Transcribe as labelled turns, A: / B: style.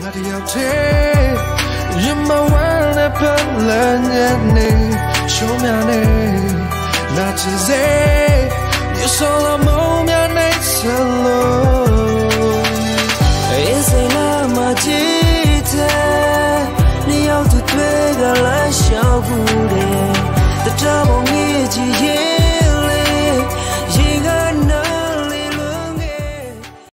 A: ငါတယောက်တည်းရမဝမ်းနဲ့ပန်းလန်းညနေရှုံးမြနေနာချစ်စေ You saw the moment, it's alone